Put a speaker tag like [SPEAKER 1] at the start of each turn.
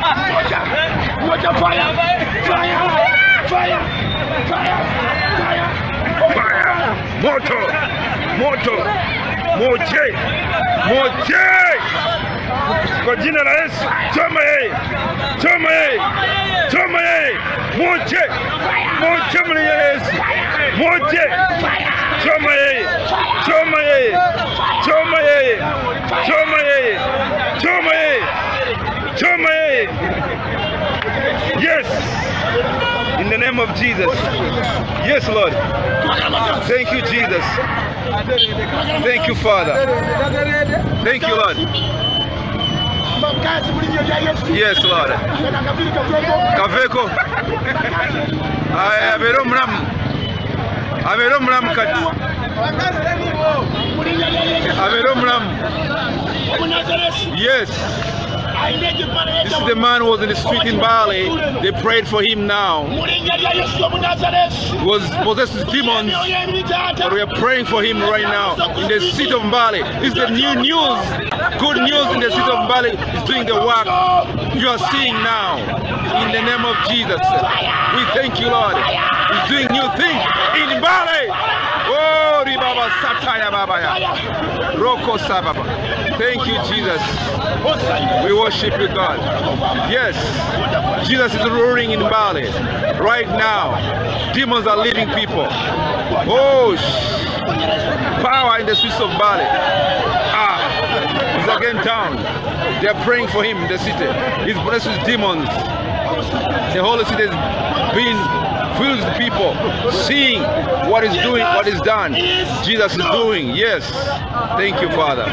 [SPEAKER 1] Moja. Moja fire. Fire. Fire. Fire. Fire.
[SPEAKER 2] Fire. Moto. Moto. Moche. Moche. Kwa jina la Yesu, choma yeye. Choma yeye. Choma yeye. Moche. Moche mwenye Yesu. Moche. Choma yeye. Choma yeye. Choma yeye. Choma yeye. Choma yeye. Choma yeye. Name of Jesus. Yes, Lord. Thank you, Jesus. Thank you, Father. Thank you, Lord. Yes, Lord. Kaveko. Mulamu kati.
[SPEAKER 1] Mlinyo ya Yesu.
[SPEAKER 2] Abero mulamu. Yes. This is the man who was in the street in Bali. They prayed for him now. Was possessed with demons. But we are praying for him right now in the city of Bali. This is the new news. Good news in the city of Bali is doing the work you are seeing now. In the name of Jesus. We thank you, Lord. He's doing new things in Bali. Oh, Ribaba. Roko Sababa. Thank you, Jesus. We worship you, God. Yes, Jesus is roaring in Bali right now. Demons are leaving people. Oh, power in the streets of Bali. Ah, he's again down. They're praying for him in the city. He's blessed with demons. The Holy City is being filled with people, seeing what is doing, what is done. Jesus is doing. Yes. Thank you, Father.